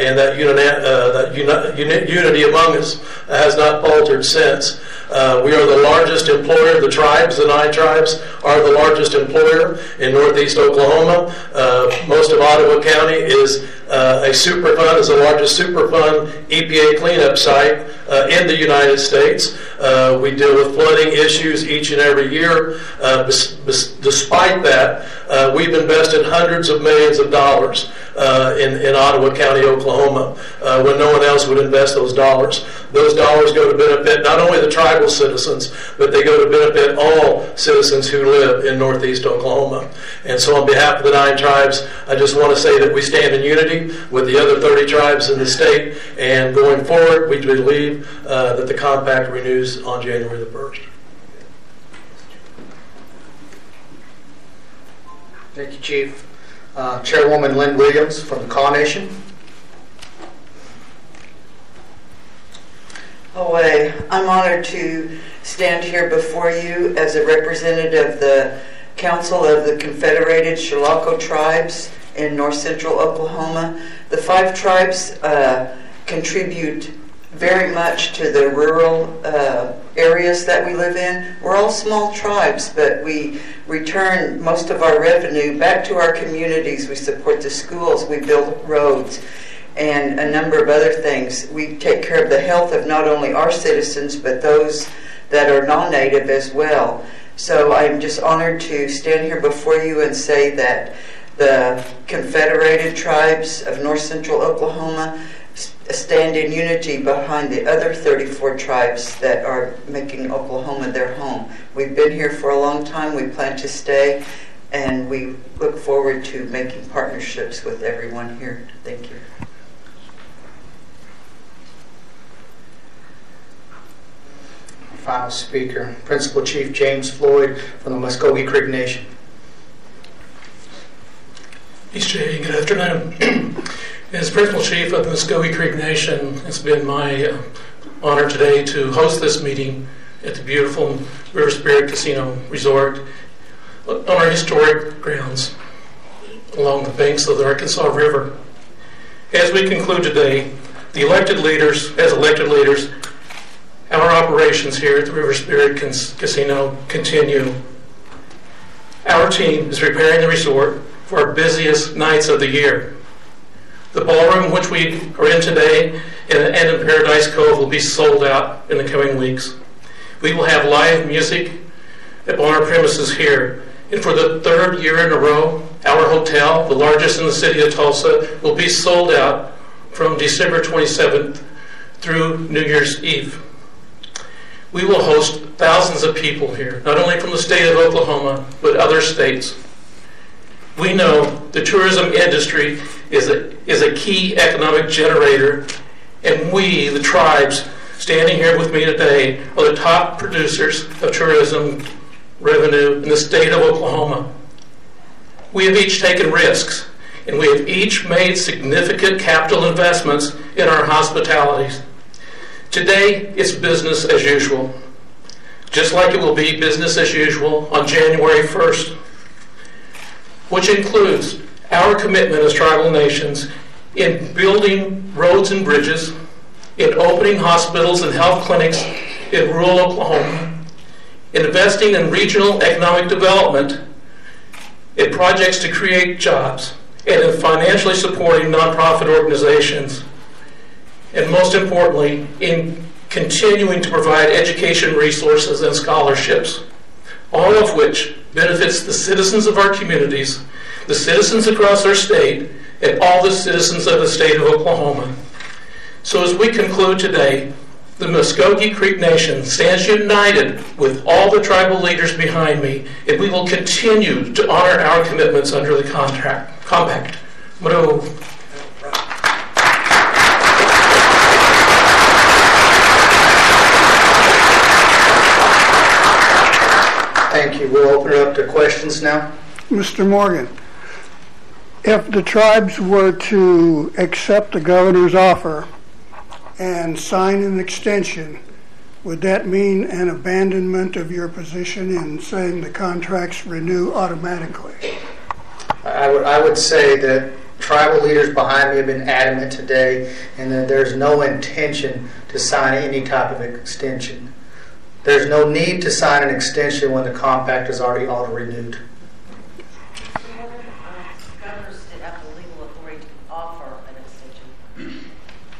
and that, uni- that uni- unity among us has not faltered since. Uh, we are the largest employer. The tribes, the nine tribes, are the largest employer in northeast Oklahoma. Uh, most of Ottawa County is uh, a Superfund, is the largest Superfund EPA cleanup site uh, in the United States. Uh, we deal with flooding issues each and every year. Uh, bes- bes- despite that, uh, we've invested hundreds of millions of dollars uh, in, in Ottawa County, Oklahoma, uh, when no one else would invest those dollars. Those dollars go to benefit not only the tribal citizens, but they go to benefit all citizens who live in northeast Oklahoma. And so, on behalf of the nine tribes, I just want to say that we stand in unity with the other 30 tribes in the state, and going forward, we believe uh, that the compact renews on January the 1st. Thank you, Chief. Uh, Chairwoman Lynn Williams from the Kaw Nation. Away. I'm honored to stand here before you as a representative of the Council of the Confederated Chilocco Tribes in north central Oklahoma. The five tribes uh, contribute very much to the rural uh, areas that we live in. We're all small tribes, but we return most of our revenue back to our communities. We support the schools, we build roads, and a number of other things. We take care of the health of not only our citizens, but those that are non native as well. So I'm just honored to stand here before you and say that the Confederated Tribes of North Central Oklahoma stand in unity behind the other 34 tribes that are making Oklahoma their home. We've been here for a long time, we plan to stay, and we look forward to making partnerships with everyone here. Thank you. Final speaker, Principal Chief James Floyd from the Muscogee Creek Nation. Mr. J, good afternoon. As Principal Chief of the Muscogee Creek Nation, it's been my uh, honor today to host this meeting at the beautiful River Spirit Casino Resort on our historic grounds along the banks of the Arkansas River. As we conclude today, the elected leaders, as elected leaders, our operations here at the River Spirit Casino continue. Our team is preparing the resort for our busiest nights of the year. The ballroom, which we are in today, and in Paradise Cove, will be sold out in the coming weeks. We will have live music on our premises here. And for the third year in a row, our hotel, the largest in the city of Tulsa, will be sold out from December 27th through New Year's Eve. We will host thousands of people here, not only from the state of Oklahoma, but other states. We know the tourism industry is a, is a key economic generator, and we, the tribes standing here with me today, are the top producers of tourism revenue in the state of Oklahoma. We have each taken risks, and we have each made significant capital investments in our hospitalities. Today, it's business as usual, just like it will be business as usual on January 1st, which includes our commitment as tribal nations in building roads and bridges, in opening hospitals and health clinics in rural Oklahoma, in investing in regional economic development, in projects to create jobs, and in financially supporting nonprofit organizations, and most importantly, in continuing to provide education resources and scholarships, all of which benefits the citizens of our communities, the citizens across our state, and all the citizens of the state of Oklahoma. So as we conclude today, the Muscogee Creek Nation stands united with all the tribal leaders behind me, and we will continue to honor our commitments under the contract, compact. Mvto. Thank you. We'll open it up to questions now. Mr. Morgan, if the tribes were to accept the governor's offer and sign an extension, would that mean an abandonment of your position in saying the contracts renew automatically? I would, I would say that tribal leaders behind me have been adamant today and that there's no intention to sign any type of extension. There's no need to sign an extension when the compact is already auto renewed.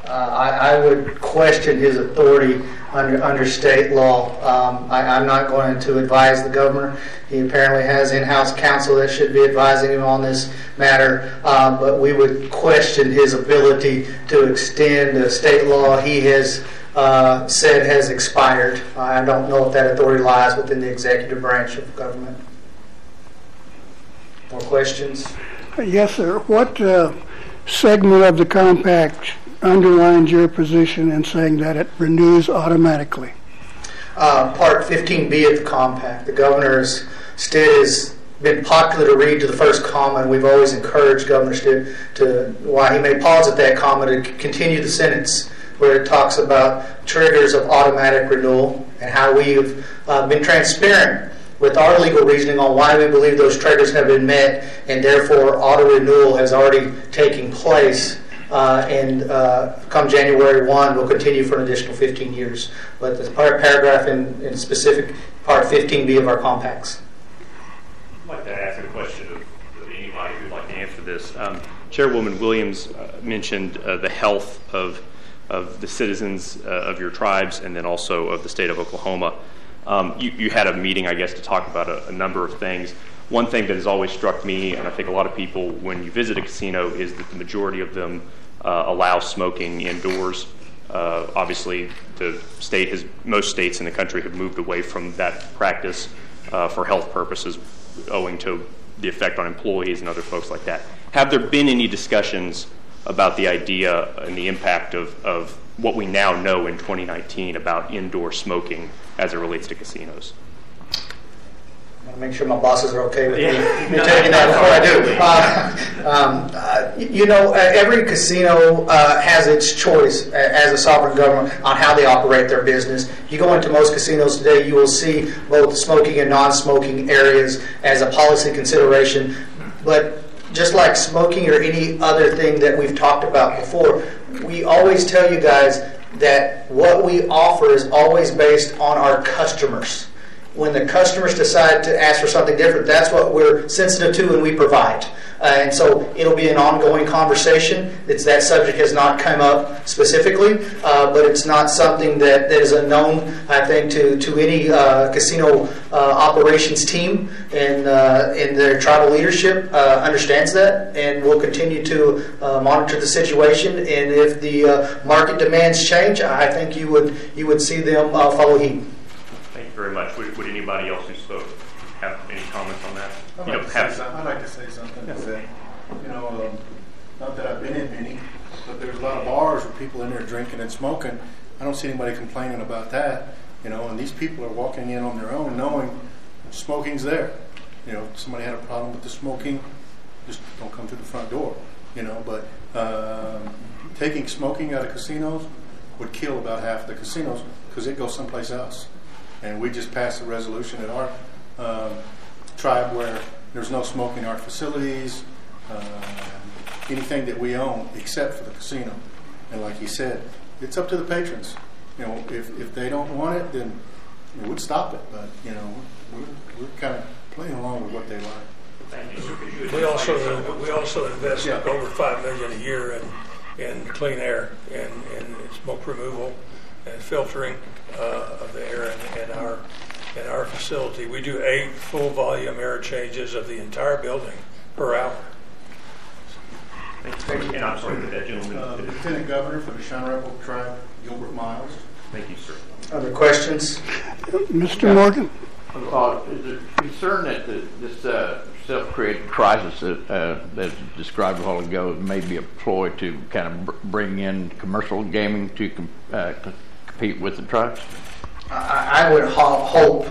Uh, I, I, would question his authority under, under state law. Um, I, am not going to advise the governor. He apparently has in-house counsel that should be advising him on this matter, uh, but we would question his ability to extend the state law he has uh, said has expired. I don't know if that authority lies within the executive branch of government. More questions? Yes, sir. What uh, segment of the compact underlines your position in saying that it renews automatically? Uh, part 15B of the compact. The governor's Stitt has been popular to read to the first comma, and we've always encouraged Governor Stitt to, while he may pause at that comma, to continue the sentence where it talks about triggers of automatic renewal and how we've uh, been transparent with our legal reasoning on why we believe those triggers have been met, and therefore auto renewal has already taken place uh, and uh, come January 1 will continue for an additional 15 years. But the paragraph in, in specific part 15B of our compacts. I'd like to ask a question of, of anybody who'd like to answer this. Um, Chairwoman Williams uh, mentioned uh, the health of, of the citizens uh, of your tribes and then also of the state of Oklahoma. Um, you, you, had a meeting, I guess, to talk about a, a number of things. One thing that has always struck me, and I think a lot of people, when you visit a casino, is that the majority of them uh, allow smoking indoors. Uh, obviously, the state has most states in the country have moved away from that practice uh, for health purposes, owing to the effect on employees and other folks like that. Have there been any discussions about the idea and the impact of, of what we now know in 2019 about indoor smoking as it relates to casinos? Make sure my bosses are okay with me, me taking that before I do. Uh, um, uh, you know, uh, every casino uh, has its choice as a sovereign government on how they operate their business. You go into most casinos today, you will see both smoking and non-smoking areas as a policy consideration. But just like smoking or any other thing that we've talked about before, we always tell you guys that what we offer is always based on our customers when the customers decide to ask for something different, that's what we're sensitive to and we provide. Uh, and so it'll be an ongoing conversation. It's that subject has not come up specifically, uh, but it's not something that, that is unknown, I think, to, to any uh, casino uh, operations team. And, uh, and their tribal leadership uh, understands that, and will continue to monitor the situation. And if the market demands change, I think you would you would see them follow heed. Very much. Would, would anybody else who spoke have any comments on that? I'd you like, know, to, say something. I'd like to say something. That, you know, um, not that I've been in many, but there's a lot of bars with people in there drinking and smoking. I don't see anybody complaining about that, you know, and these people are walking in on their own knowing smoking's there. You know, somebody had a problem with the smoking, just don't come to the front door, you know, but um, taking smoking out of casinos would kill about half the casinos because it goes someplace else. And we just passed a resolution at our um, tribe where there's no smoking in our facilities, uh, anything that we own except for the casino. And like he said, it's up to the patrons. You know, if, if they don't want it, then we would stop it. But, you know, we're, we're kind of playing along with what they like. We also we also invest yeah. over five million a year in in clean air and, and smoke removal and filtering uh, of the air in, in our in our facility. We do eight full volume air changes of the entire building per hour. Thank you. And I'm sorry, that gentleman. Uh, Lieutenant Governor for the Shawnee Tribe, Gilbert Miles. Thank you, sir. Other questions? Mr. Yeah. Morgan? Uh, is there concern that the, this uh, self-created crisis that, uh, that described a while ago may be a ploy to kind of br- bring in commercial gaming to com- uh, compete with the tribes? I, I would ho- hope,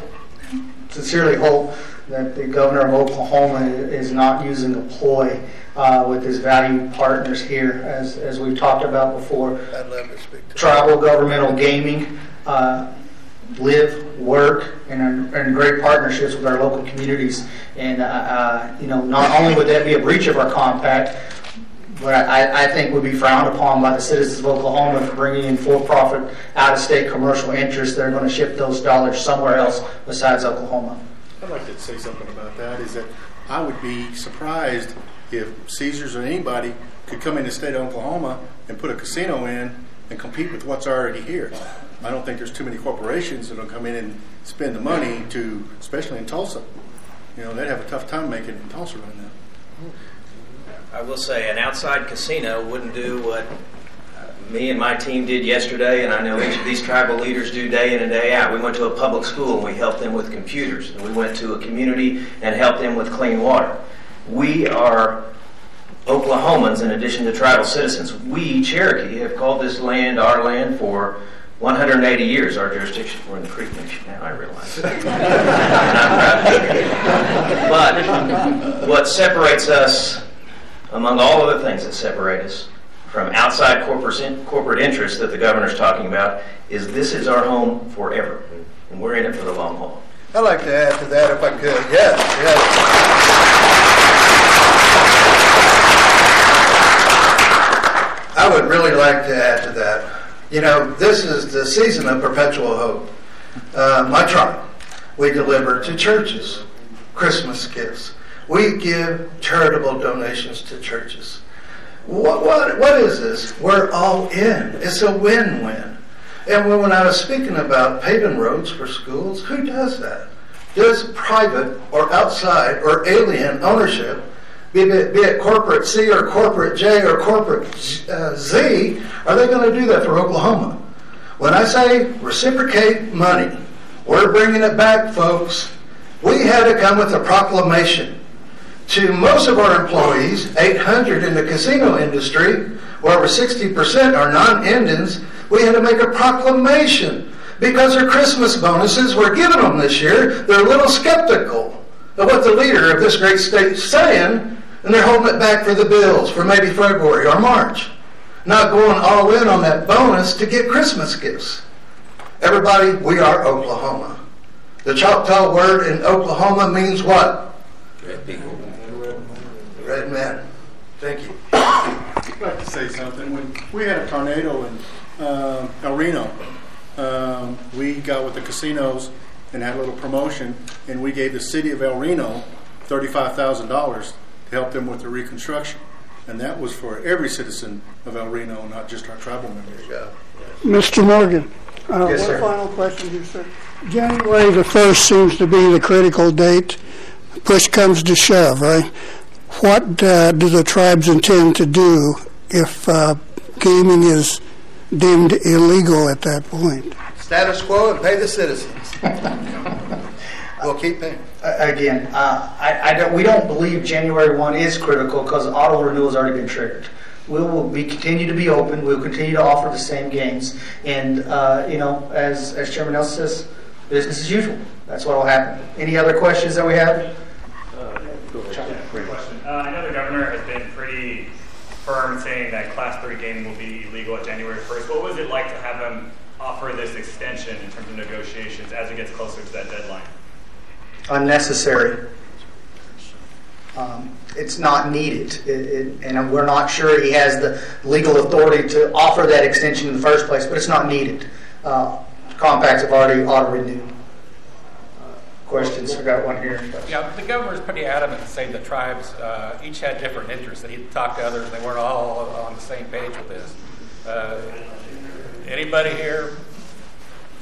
sincerely hope, that the governor of Oklahoma is not using a ploy uh, with his valued partners here, as, as we've talked about before. I'd love to speak to Tribal governmental gaming uh, live, work, and in great partnerships with our local communities. And uh, uh, you know, not only would that be a breach of our compact, but I, I, think would be frowned upon by the citizens of Oklahoma for bringing in for-profit, out-of-state commercial interests that are going to shift those dollars somewhere else besides Oklahoma. I'd like to say something about that. Is that I would be surprised if Caesars or anybody could come in the state of Oklahoma and put a casino in and compete with what's already here. I don't think there's too many corporations that will come in and spend the money to, especially in Tulsa. You know, they'd have a tough time making it in Tulsa right now. I will say an outside casino wouldn't do what uh, me and my team did yesterday, and I know each of these tribal leaders do day in and day out. We went to a public school and we helped them with computers, and we went to a community and helped them with clean water. We are Oklahomans in addition to tribal citizens. We, Cherokee, have called this land our land for 180 years, our jurisdiction. We're in the Creek Nation now, I realize. but what separates us, among all other things that separate us, from outside corporate, corporate interests that the governor's talking about, is this is our home forever. And we're in it for the long haul. I'd like to add to that if I could. Yes, yes. I would really like to add to that. You know, this is the season of perpetual hope. Uh, my tribe, we deliver to churches Christmas gifts. We give charitable donations to churches. What, what, what is this? We're all in. It's a win win. And when I was speaking about paving roads for schools, who does that? Does private or outside or alien ownership be it, be it corporate C or corporate J or corporate uh, Z, are they going to do that for Oklahoma? When I say reciprocate money, we're bringing it back, folks. We had to come with a proclamation to most of our employees, 800 in the casino industry, where over 60% are non-Indians. We had to make a proclamation because their Christmas bonuses were given them this year. They're a little skeptical of what the leader of this great state is saying and they're holding it back for the bills for maybe February or March. Not going all in on that bonus to get Christmas gifts. Everybody, we are Oklahoma. The Choctaw word in Oklahoma means what? Red people. Red men. Thank you. I'd like to say something. When we had a tornado in uh, El Reno, um, we got with the casinos and had a little promotion, and we gave the city of El Reno $35,000 to help them with the reconstruction. And that was for every citizen of El Reno, not just our tribal members. Yeah. Mr. Morgan, uh, Yes, one sir. final question here, sir. January the 1st seems to be the critical date. Push comes to shove, right? What uh, do the tribes intend to do if uh, gaming is deemed illegal at that point? Status quo and pay the citizens. We'll keep paying. A- Again, uh, I, I don't, we don't believe January 1 is critical because auto renewal has already been triggered. We will be, continue to be open, we'll continue to offer the same games, and, uh, you know, as, as Chairman Nelson says, business as usual. That's what will happen. Any other questions that we have? Uh, I know the governor has been pretty firm saying that Class 3 gaming will be illegal at January 1st. What was it like to have them offer this extension in terms of negotiations as it gets closer to that deadline? Unnecessary. Um, It's not needed, It- it- and we're not sure he has the legal authority to offer that extension in the first place, but it's not needed. Uh, Compacts have already auto-renewed. Questions? I got one here. Yeah, the governor governor's pretty adamant to say the tribes uh, each had different interests, that he talked to others, and they weren't all on the same page with this. Uh, Anybody here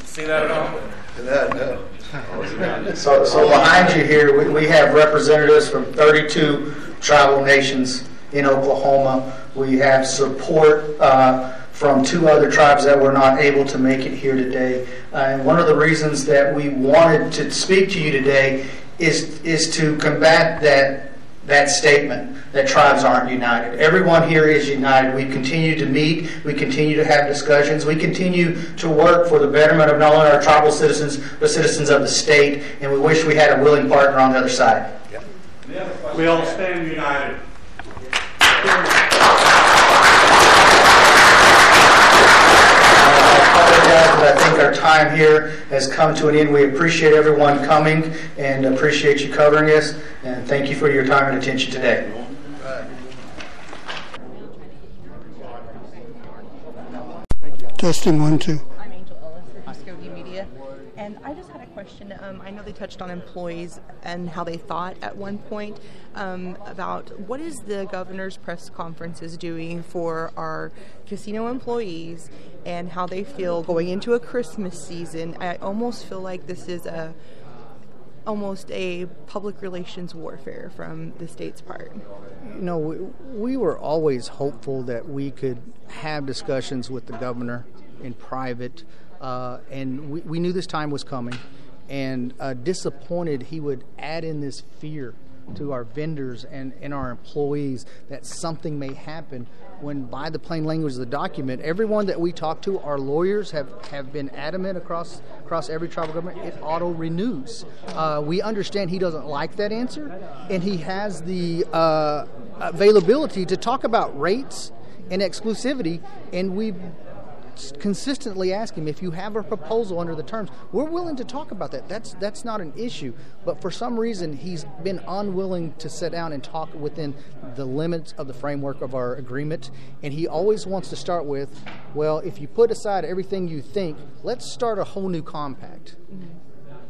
see that at all? No, no. So, so behind you here, we, we have representatives from 32 tribal nations in Oklahoma. We have support uh, from two other tribes that were not able to make it here today. Uh, and one of the reasons that we wanted to speak to you today is is to combat that that statement that tribes aren't united. Everyone here is united. We continue to meet, we continue to have discussions, we continue to work for the betterment of not only our tribal citizens, but citizens of the state, and we wish we had a willing partner on the other side. We all stand united. I but I think our time here has come to an end. We appreciate everyone coming and appreciate you covering us, and thank you for your time and attention today. Testing one, two. I'm Angel Ellis with Mvskoke Media, and I just had a question. Um, I know they touched on employees and how they thought at one point um, about what is the governor's press conferences doing for our casino employees and how they feel going into a Christmas season. I almost feel like this is a almost a public relations warfare from the state's part. You know, we, we were always hopeful that we could have discussions with the governor in private, uh, and we, we knew this time was coming, and uh, disappointed he would add in this fear to our vendors and, and our employees that something may happen when by the plain language of the document everyone that we talk to our lawyers have, have been adamant across across every tribal government it auto renews. Uh, we understand he doesn't like that answer and he has the uh, availability to talk about rates and exclusivity and we consistently ask him if you have a proposal under the terms we're willing to talk about that that's that's not an issue but for some reason he's been unwilling to sit down and talk within the limits of the framework of our agreement and he always wants to start with well if you put aside everything you think let's start a whole new compact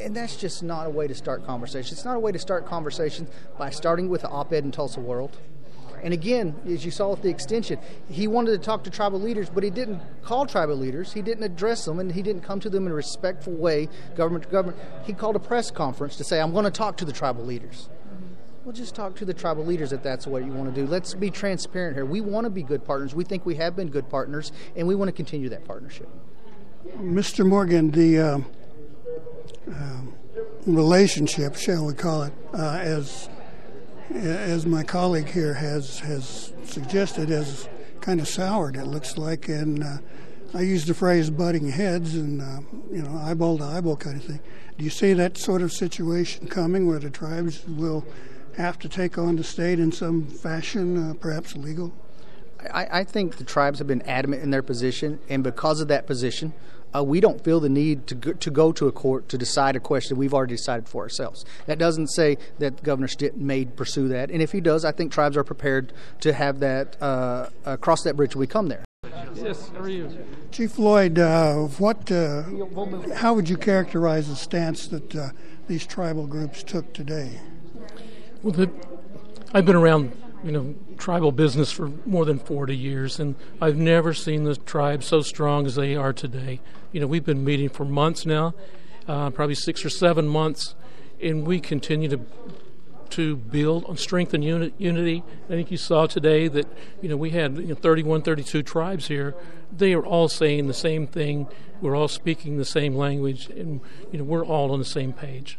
and that's just not a way to start conversations. It's not a way to start conversations by starting with the op-ed in Tulsa World. And again, as you saw with the extension, he wanted to talk to tribal leaders, but he didn't call tribal leaders. He didn't address them, and he didn't come to them in a respectful way, government to government. He called a press conference to say, "I'm going to talk to the tribal leaders." Well, just talk to the tribal leaders if that's what you want to do. Let's be transparent here. We want to be good partners. We think we have been good partners, and we want to continue that partnership. Mr. Morgan, the um, um, relationship, shall we call it, uh, as as my colleague here has has suggested, has kind of soured. It looks like, and uh, I use the phrase "butting heads" and uh, you know eyeball to eyeball kind of thing. Do you see that sort of situation coming, where the tribes will have to take on the state in some fashion, uh, perhaps legal? I, I think the tribes have been adamant in their position, and because of that position, uh, we don't feel the need to go, to go to a court to decide a question we've already decided for ourselves. That doesn't say that Governor Stitt may pursue that, and if he does, I think tribes are prepared to have that uh, uh, cross that bridge when we come there. Yes, how are you? Chief Floyd, uh, what, uh, how would you characterize the stance that uh, these tribal groups took today? Well, the, I've been around, you know, tribal business for more than 40 years, and I've never seen the tribe so strong as they are today. You know, we've been meeting for months now, uh, probably six or seven months, and we continue to to build on strength and uni- unity. I think you saw today that you know we had you know, 31, 32 tribes here. They are all saying the same thing. We're all speaking the same language, and you know we're all on the same page.